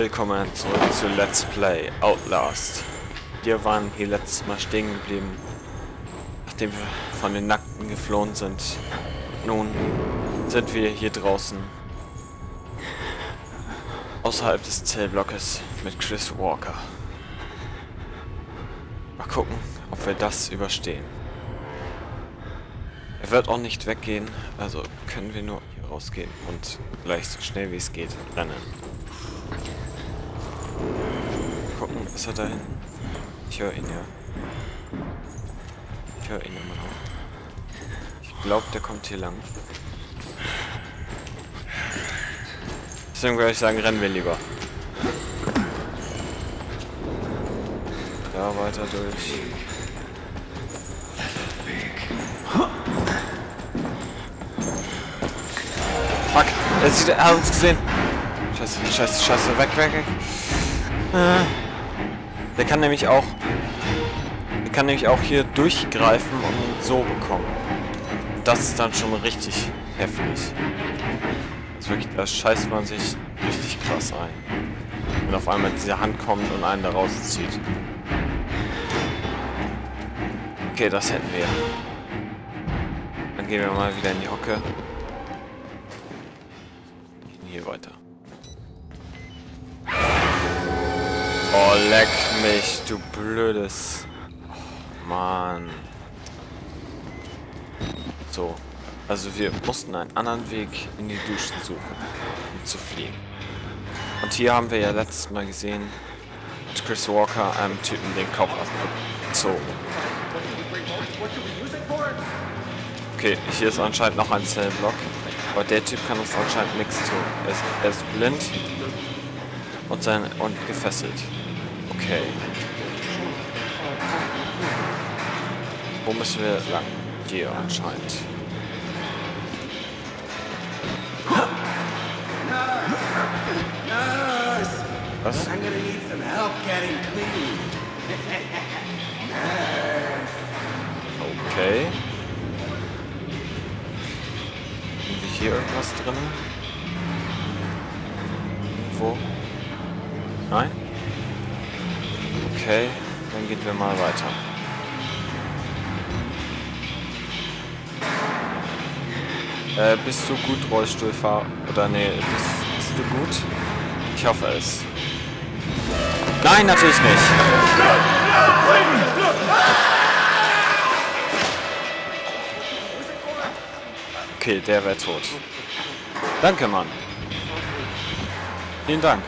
Willkommen zurück zu Let's Play Outlast. Wir waren hier letztes Mal stehen geblieben, nachdem wir von den Nackten geflohen sind. Nun sind wir hier draußen, außerhalb des Zellblockes mit Chris Walker. Mal gucken, ob wir das überstehen. Er wird auch nicht weggehen, also können wir nur hier rausgehen und gleich so schnell wie es geht rennen. Gucken, ist er da hinten? Ich höre ihn ja. Ich höre ihn immer noch. Ich glaube, der kommt hier lang. Deswegen würde ich sagen, rennen wir lieber. Da weiter durch. Fuck, er, er hat uns gesehen. Scheiße, scheiße, scheiße, weg, weg, weg. Äh. Der kann nämlich auch... Der kann nämlich auch hier durchgreifen und so bekommen. Das ist dann schon richtig heftig. Das ist wirklich, da scheißt man sich richtig krass ein. Wenn auf einmal diese Hand kommt und einen da rauszieht. Okay, das hätten wir. Dann gehen wir mal wieder in die Hocke. Hier weiter. Oh, leck mich, du blödes... Oh, Mann. So. Also wir mussten einen anderen Weg in die Duschen suchen, um zu fliehen. Und hier haben wir ja letztes Mal gesehen, dass Chris Walker einem Typen den Kopf abgezogen. Okay, hier ist anscheinend noch ein Zellblock. Aber der Typ kann uns anscheinend nichts tun. Er ist, er ist blind und, sein, und gefesselt. Okay. Wo müssen wir lang? Hier anscheinend. Was? Okay. Haben wir hier irgendwas drin? Wo? Okay, dann gehen wir mal weiter. Äh, bist du gut Rollstuhlfahrer? Oder nee, bist, bist du gut? Ich hoffe es. Nein, natürlich nicht. Okay, der wäre tot. Danke, Mann. Vielen Dank.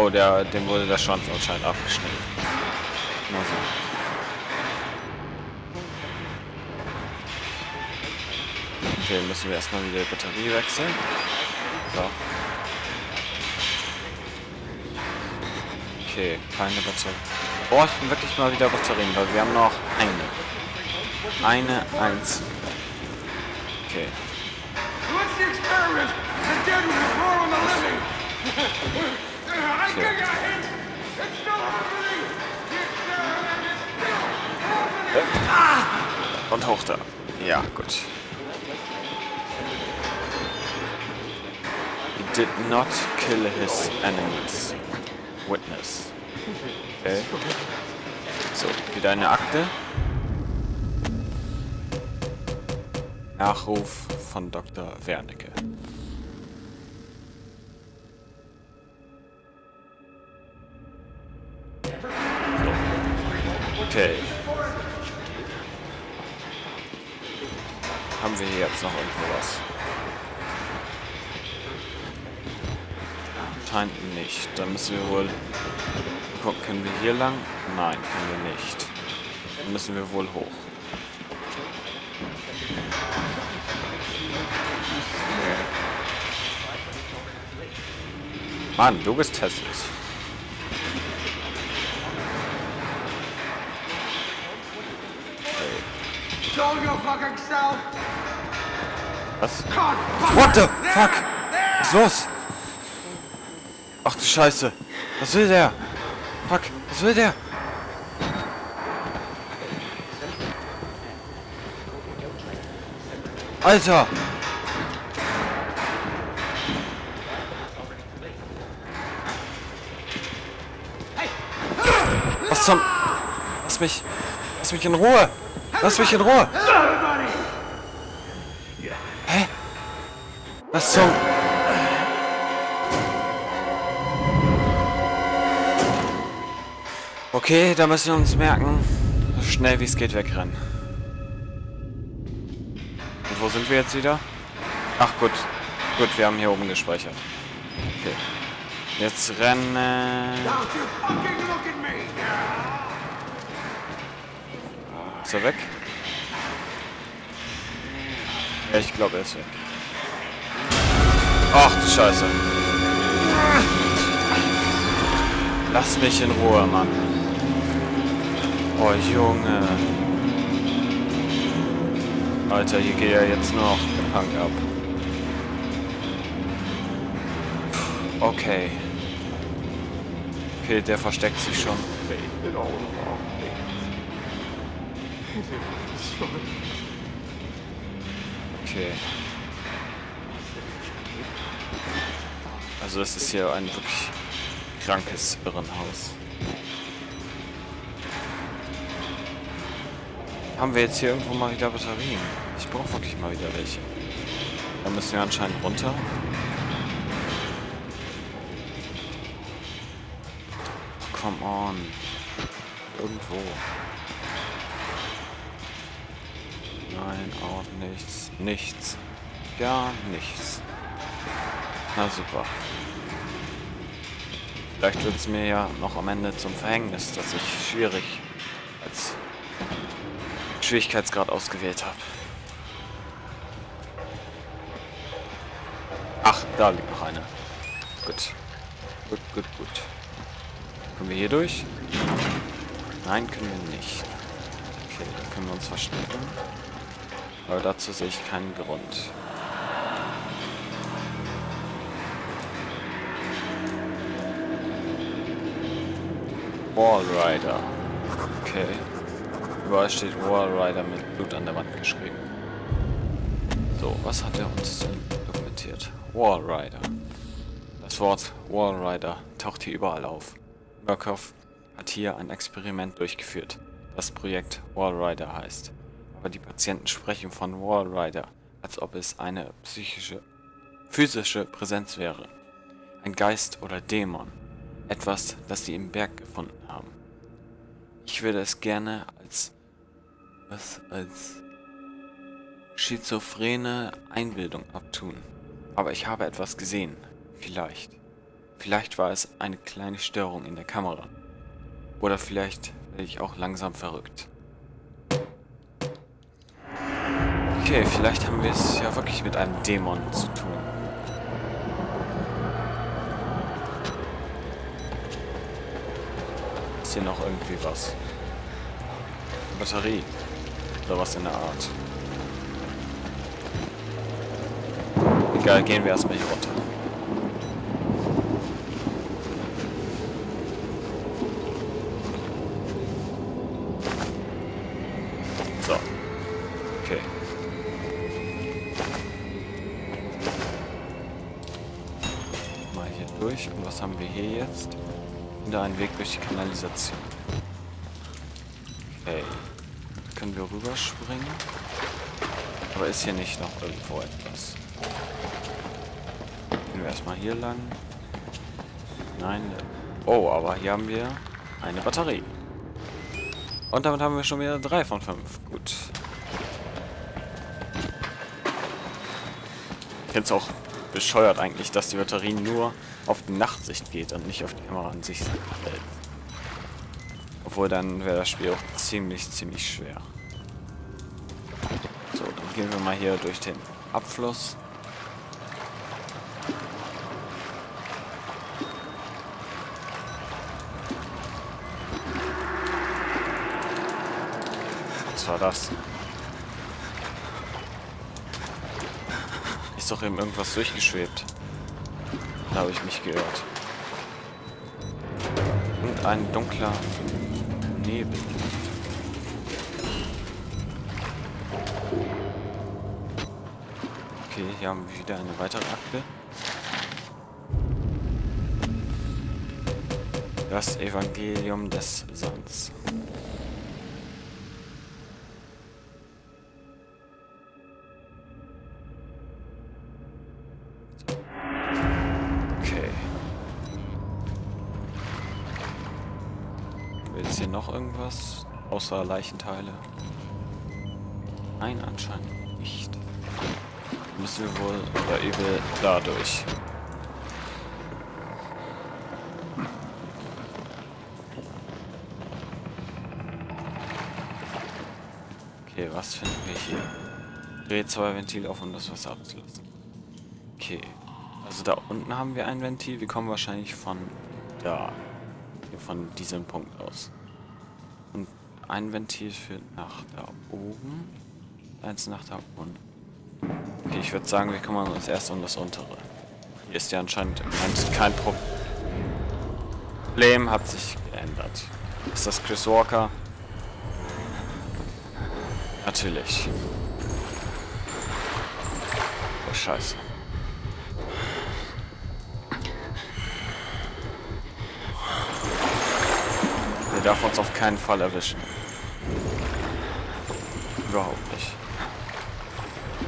Oh, der, dem wurde der Schwanz anscheinend abgeschnitten. Na so. Okay, müssen wir erstmal wieder die Batterie wechseln. So. Okay, keine Batterie. Oh, ich bin wirklich mal wieder Batterien, weil wir haben noch eine. Eine, eins. Okay. What's the experiment? The dead will the living. Happening. Und hoch da. Ja, gut. He did not kill his enemies. Witness. Okay. So, wieder eine Akte. Nachruf von Dr. Wernicke. Okay. Haben wir hier jetzt noch irgendwo was? Scheint nicht. Dann müssen wir wohl... Gucken, können wir hier lang? Nein, können wir nicht. Dann müssen wir wohl hoch. Mann, du bist hässlich. Was? What the fuck? Was ist los? Ach du Scheiße. Was will der? Fuck, was will der? Alter! Was zum... Lass mich... Lass mich in Ruhe! Lass mich in Ruhe! Hä? Was zum... Okay, da müssen wir uns merken, so schnell wie es geht wegrennen. Und wo sind wir jetzt wieder? Ach gut. Gut, wir haben hier oben gespeichert. Okay. Jetzt rennen... Don't you fucking look at me! Ist er weg? Ja, ich glaube, er ist weg. Ach du Scheiße. Lass mich in Ruhe, Mann. Oh, Junge. Alter, hier geht ja jetzt noch der Punk ab. Okay. Okay, der versteckt sich schon. Okay. Also es ist hier ein wirklich krankes Irrenhaus. Haben wir jetzt hier irgendwo mal wieder Batterien? Ich brauche wirklich mal wieder welche. Da müssen wir anscheinend runter. Come on. Irgendwo. Nein, auch nichts. Nichts. Gar nichts. Na super. Vielleicht wird es mir ja noch am Ende zum Verhängnis, dass ich schwierig als Schwierigkeitsgrad ausgewählt habe. Ach, da liegt noch eine. Gut. Gut, gut, gut. Können wir hier durch? Nein, können wir nicht. Okay, dann können wir uns verstecken. Aber dazu sehe ich keinen Grund. Wall Rider. Okay. Überall steht Wall Rider mit Blut an der Wand geschrieben. So, was hat er uns dokumentiert? Wall Rider. Das Wort Wall Rider taucht hier überall auf. Murkoff hat hier ein Experiment durchgeführt, das Projekt Wall Rider heißt. Aber die Patienten sprechen von Wall Rider, als ob es eine psychische, physische Präsenz wäre. Ein Geist oder Dämon. Etwas, das sie im Berg gefunden haben. Ich würde es gerne als was als schizophrene Einbildung abtun. Aber ich habe etwas gesehen. Vielleicht. Vielleicht war es eine kleine Störung in der Kamera. Oder vielleicht werde ich auch langsam verrückt. Okay, vielleicht haben wir es ja wirklich mit einem Dämon zu tun. Ist hier noch irgendwie was? Batterie. Oder was in der Art. Egal, gehen wir erstmal hier runter. Wieder einen Weg durch die Kanalisation. Okay. Können wir rüberspringen. Aber ist hier nicht noch irgendwo etwas? Gehen wir erstmal hier lang. Nein. Oh, aber hier haben wir eine Batterie. Und damit haben wir schon wieder drei von fünf. Gut. Ich finde es auch bescheuert eigentlich, dass die Batterie nur auf die Nachtsicht geht und nicht auf die Kamera an sich selbst. Obwohl dann wäre das Spiel auch ziemlich, ziemlich schwer. So, dann gehen wir mal hier durch den Abfluss. Was war das? Ist doch eben irgendwas durchgeschwebt. Da habe ich mich geirrt. Und ein dunkler Nebel. Okay, hier haben wir wieder eine weitere Akte. Das Evangelium des Sands. Will jetzt hier noch irgendwas? Außer Leichenteile? Nein, anscheinend nicht. Müssen wir wohl oder übel dadurch. Okay, was finden wir hier? Dreh zwei Ventile auf, um das Wasser abzulassen. Okay. Also da unten haben wir ein Ventil. Wir kommen wahrscheinlich von da. Von diesem Punkt aus. Ein Ventil führt nach da oben. Eins nach da unten. Okay, ich würde sagen, wir kümmern uns erst um das untere. Hier ist ja anscheinend kein Problem. Hat sich geändert. Ist das Chris Walker? Natürlich. Oh, scheiße. Der darf uns auf keinen Fall erwischen. Überhaupt nicht.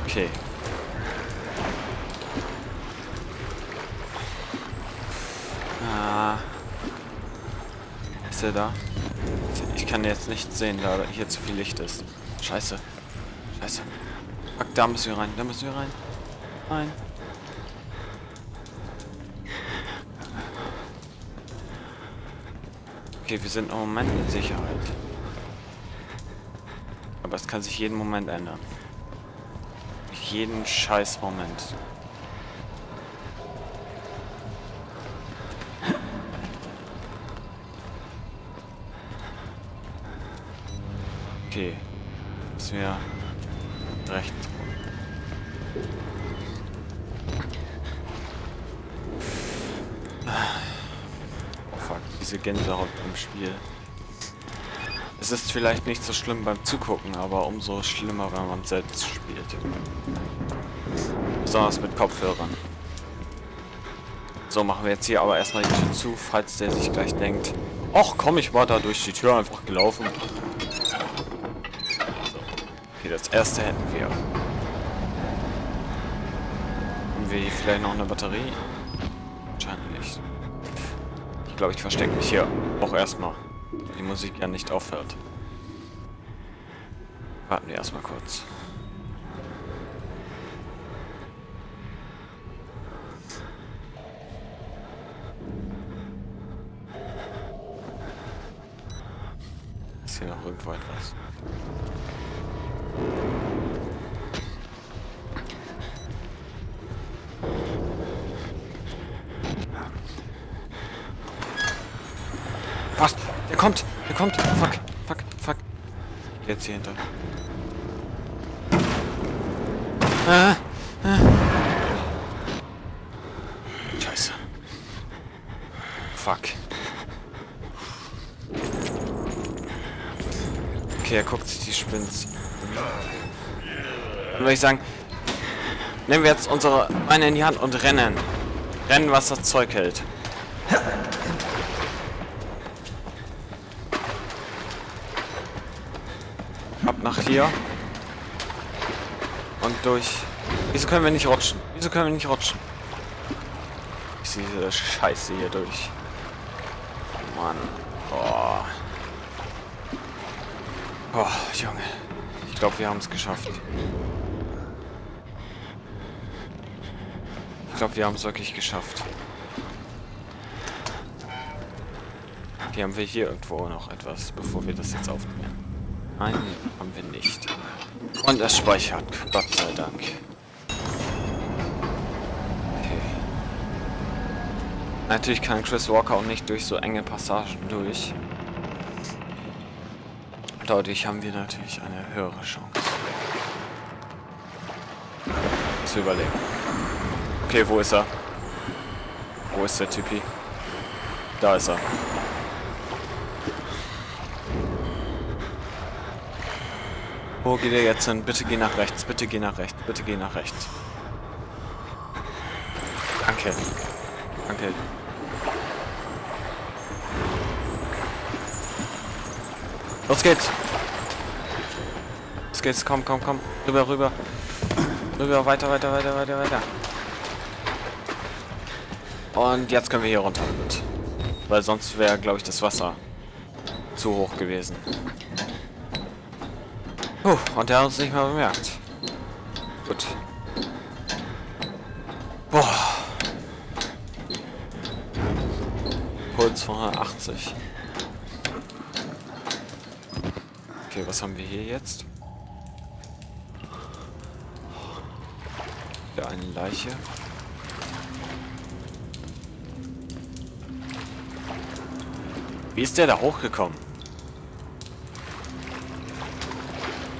Okay. Ah. Da? Ich kann jetzt nicht sehen, da hier zu viel Licht ist. Scheiße. Scheiße. Fuck, da müssen wir rein. Da müssen wir rein. Nein. Okay, wir sind im Moment in Sicherheit. Aber es kann sich jeden Moment ändern. Jeden scheiß Moment. Okay. Müssen wir rechts rum. Oh fuck, diese Gänsehaut im Spiel. Es ist vielleicht nicht so schlimm beim Zugucken, aber umso schlimmer, wenn man selbst spielt. Besonders mit Kopfhörern. So, machen wir jetzt hier aber erstmal die Tür zu, falls der sich gleich denkt, ach komm, ich war da durch die Tür einfach gelaufen. So. Okay, das erste hätten wir. Haben wir hier vielleicht noch eine Batterie? Anscheinend nicht. Ich glaube, ich verstecke mich hier auch erstmal. Die Musik ja nicht aufhört. Warten wir erstmal kurz. Ist hier noch irgendwo etwas? Was? Der kommt! Fuck! Fuck! Fuck! Jetzt hier hinter. Ah, ah. Scheiße. Fuck. Okay, er guckt sich die Spins. Dann würde ich sagen, nehmen wir jetzt unsere Beine in die Hand und rennen. Rennen, was das Zeug hält. Ab nach hier. Und durch. Wieso können wir nicht rutschen? Wieso können wir nicht rutschen? Ich sehe diese Scheiße hier durch. Mann. Boah. Boah, Junge. Ich glaube, wir haben es geschafft. Ich glaube, wir haben es wirklich geschafft. Okay, haben wir hier irgendwo noch etwas, bevor wir das jetzt aufnehmen? Nein, haben wir nicht. Und es speichert, Gott sei Dank. Okay. Natürlich kann Chris Walker auch nicht durch so enge Passagen durch. Dadurch haben wir natürlich eine höhere Chance. Zu überleben. Okay, wo ist er? Wo ist der Typi? Da ist er. Wo geht er jetzt hin? Bitte geh nach rechts, bitte geh nach rechts, bitte geh nach rechts. Danke. Danke. Los geht's. Los geht's, komm, komm, komm. Rüber, rüber. Rüber, weiter, weiter, weiter, weiter, weiter. Und jetzt können wir hier runter. Weil sonst wäre, glaube ich, das Wasser zu hoch gewesen. Puh, und der hat uns nicht mehr bemerkt. Gut. Boah. Puls von 180. Okay, was haben wir hier jetzt? Wieder eine Leiche. Wie ist der da hochgekommen?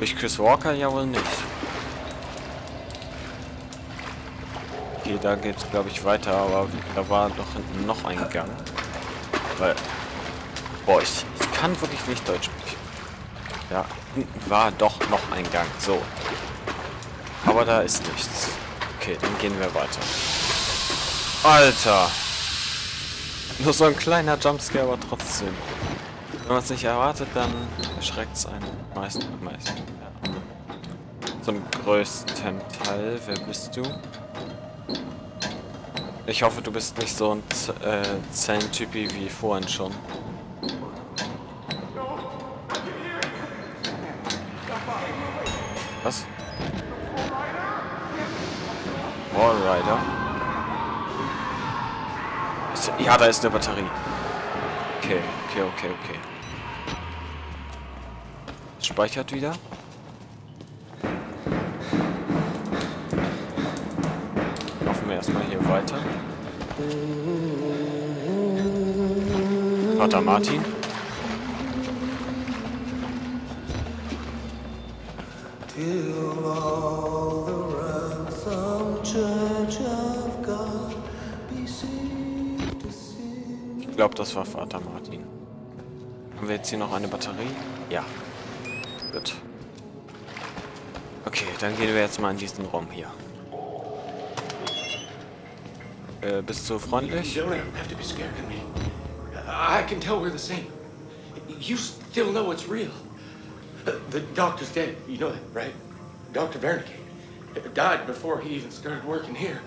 Durch Chris Walker ja wohl nicht. Okay, da geht's glaube ich weiter, aber da war doch hinten noch ein Gang. Weil. Boah, ich, ich kann wirklich nicht Deutsch sprechen. Ja, hinten war doch noch ein Gang. So. Aber da ist nichts. Okay, dann gehen wir weiter. Alter! Nur so ein kleiner Jumpscare, aber trotzdem. Wenn man es nicht erwartet, dann erschreckt es einen meistens. meistens ja. Zum größten Teil. Wer bist du? Ich hoffe, du bist nicht so ein äh, Zellentypi wie vorhin schon. Was? Wallrider? Ist, ja, da ist eine Batterie. Okay, okay, okay, okay. Speichert wieder. Laufen wir erstmal hier weiter. Vater Martin. Ich glaube, das war Vater Martin. Haben wir jetzt hier noch eine Batterie? Ja. Gut. Okay, dann gehen wir jetzt mal in diesen Raum hier. Äh, bist du freundlich? You don't have to be scared of me. I can tell we're the same. You still know it's real. The doctor's dead. You know that, right? Dr. Wernicke died before he even started working here.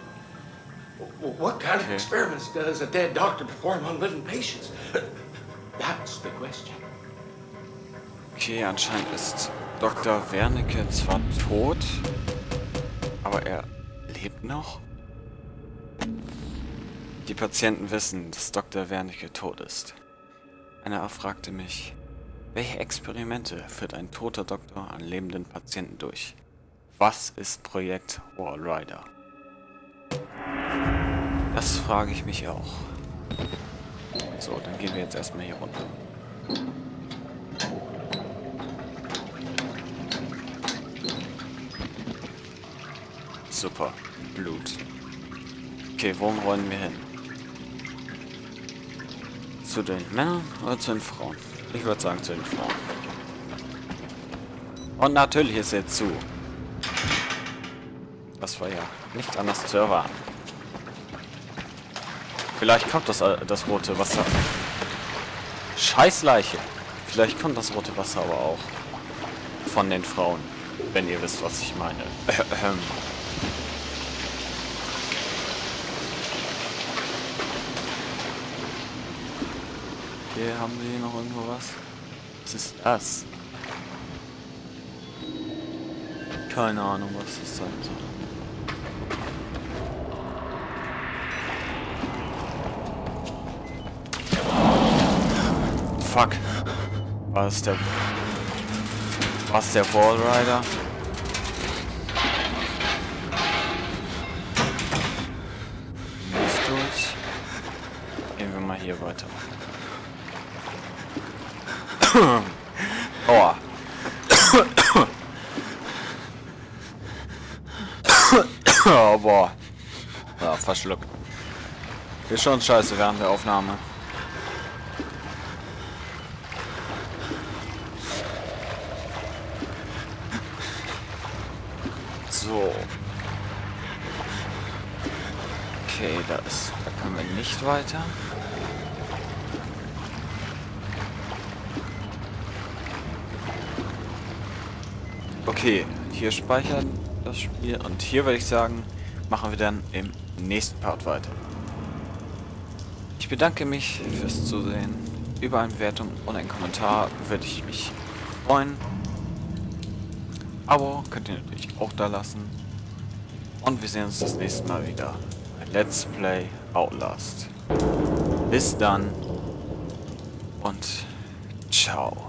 What kind of experiments does a dead doctor perform on living patients? That's the question. Okay, anscheinend ist Dr. Wernicke zwar tot, aber er lebt noch. Die Patienten wissen, dass Dr. Wernicke tot ist. Einer fragte mich, welche Experimente führt ein toter Doktor an lebenden Patienten durch? Was ist Projekt Wallrider? Das frage ich mich auch. So, dann gehen wir jetzt erstmal hier runter. Super. Blut. Okay, wo wollen wir hin? Zu den Männern oder zu den Frauen? Ich würde sagen zu den Frauen. Und natürlich ist er zu. Das war ja nicht anders zu erwarten. Vielleicht kommt das, äh, das rote Wasser. Scheißleiche. Vielleicht kommt das rote Wasser aber auch von den Frauen. Wenn ihr wisst, was ich meine. Hier haben wir hier noch irgendwo was. Was ist das? Keine Ahnung, was das sein soll. Fuck. War es der... War es der Wallrider? Nicht durch. Gehen wir mal hier weiter. Aua. oh, boah. Ja, verschluckt. Ist schon scheiße während der Aufnahme. So. Okay, da ist. Da können wir nicht weiter. Okay, hier speichern das Spiel und hier würde ich sagen, machen wir dann im nächsten Part weiter. Ich bedanke mich fürs Zusehen. Über eine Bewertung und einen Kommentar würde ich mich freuen. Abo könnt ihr natürlich auch da lassen. Und wir sehen uns das nächste Mal wieder. Let's Play Outlast. Bis dann und ciao.